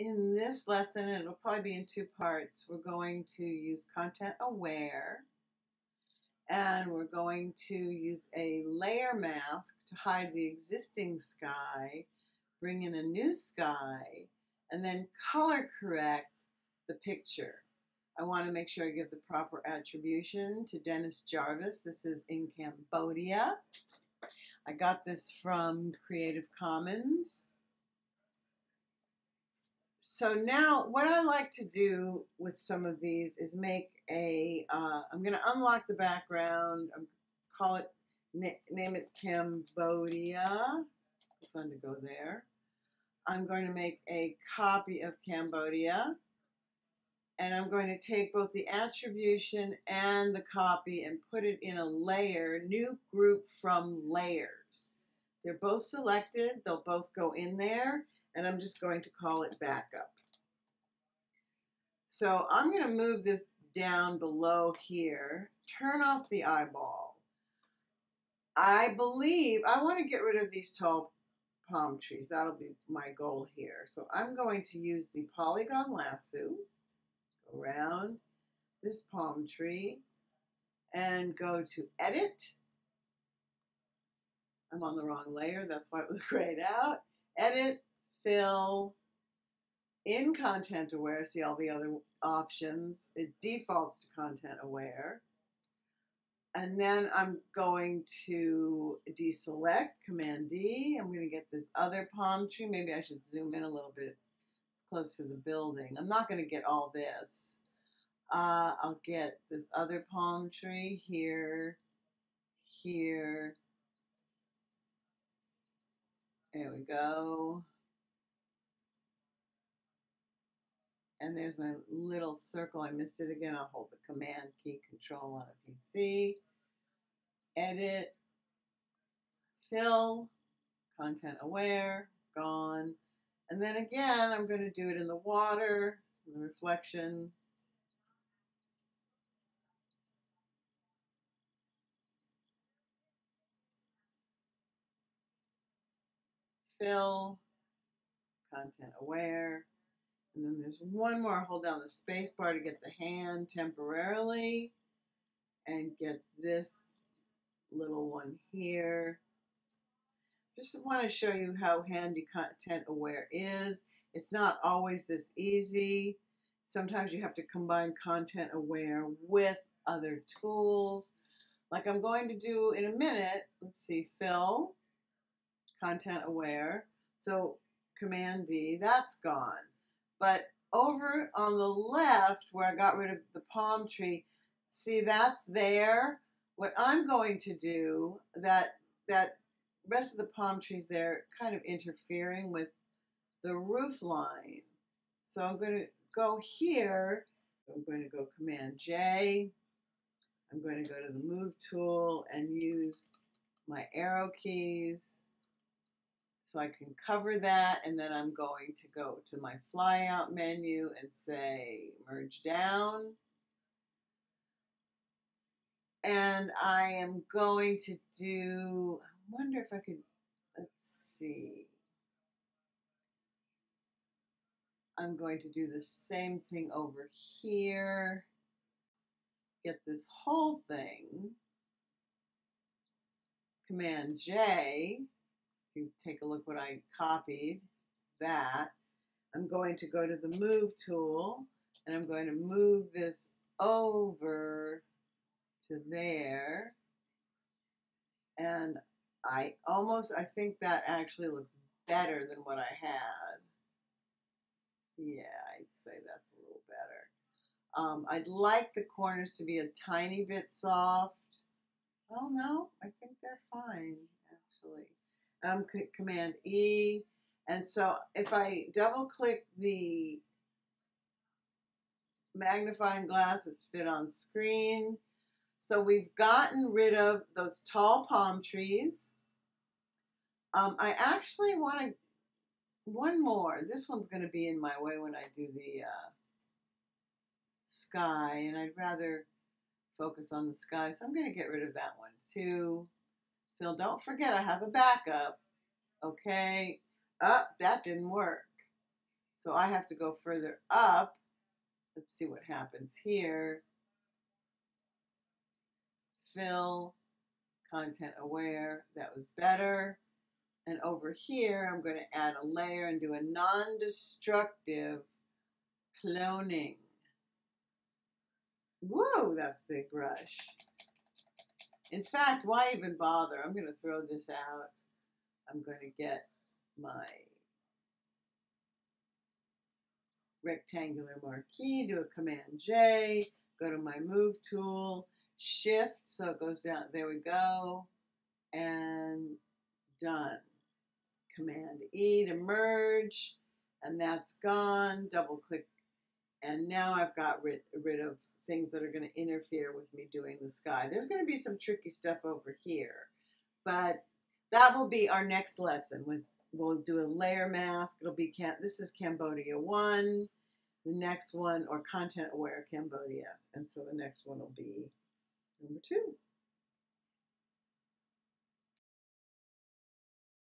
in this lesson, and it'll probably be in two parts, we're going to use content aware and we're going to use a layer mask to hide the existing sky, bring in a new sky, and then color correct the picture. I want to make sure I give the proper attribution to Dennis Jarvis. This is in Cambodia. I got this from Creative Commons. So now what I like to do with some of these is make a. Uh, am going to unlock the background, I'm, call it, name it Cambodia. Fun to go there. I'm going to make a copy of Cambodia and I'm going to take both the attribution and the copy and put it in a layer, new group from layers. They're both selected, they'll both go in there, and I'm just going to call it backup. So I'm going to move this down below here, turn off the eyeball. I believe I want to get rid of these tall palm trees. That'll be my goal here. So I'm going to use the polygon lasso around this palm tree and go to edit. I'm on the wrong layer, that's why it was grayed out. Edit, fill, in content aware, see all the other options. It defaults to content aware. And then I'm going to deselect, Command D. I'm going to get this other palm tree. Maybe I should zoom in a little bit close to the building. I'm not going to get all this. Uh, I'll get this other palm tree here, here. There we go. And there's my little circle. I missed it again. I'll hold the Command key Control on a PC. Edit. Fill. Content aware. Gone. And then again, I'm going to do it in the water, the reflection. Fill, content aware. And then there's one more. Hold down the space bar to get the hand temporarily. And get this little one here. Just want to show you how handy content aware is. It's not always this easy. Sometimes you have to combine content aware with other tools. Like I'm going to do in a minute. Let's see, fill, content aware. So Command D, that's gone. But over on the left where I got rid of the palm tree, see that's there. What I'm going to do, that, that rest of the palm trees there kind of interfering with the roof line. So I'm going to go here. I'm going to go Command J. I'm going to go to the Move tool and use my arrow keys so I can cover that and then I'm going to go to my flyout menu and say merge down. And I am going to do I wonder if I could let's see. I'm going to do the same thing over here. Get this whole thing. Command J you take a look what I copied, that. I'm going to go to the move tool and I'm going to move this over to there. And I almost, I think that actually looks better than what I had. Yeah, I'd say that's a little better. Um, I'd like the corners to be a tiny bit soft. Oh no, I think they're fine, actually um, Command E. And so if I double click the magnifying glass, it's fit on screen. So we've gotten rid of those tall palm trees. Um, I actually want to, one more. This one's going to be in my way when I do the uh, sky, and I'd rather focus on the sky. So I'm going to get rid of that one too. Fill, don't forget I have a backup. Okay. Up, that didn't work. So I have to go further up. Let's see what happens here. Fill, content aware, that was better. And over here, I'm going to add a layer and do a non-destructive cloning. Whoa, that's big brush. In fact, why even bother? I'm going to throw this out. I'm going to get my rectangular marquee, do a Command J, go to my Move tool, Shift, so it goes down. There we go. And done. Command E to merge, and that's gone. Double click, and now I've got rid, rid of things that are going to interfere with me doing the sky. There's going to be some tricky stuff over here, but that will be our next lesson. With we'll do a layer mask. It'll be this is Cambodia one. The next one or content aware Cambodia, and so the next one will be number two.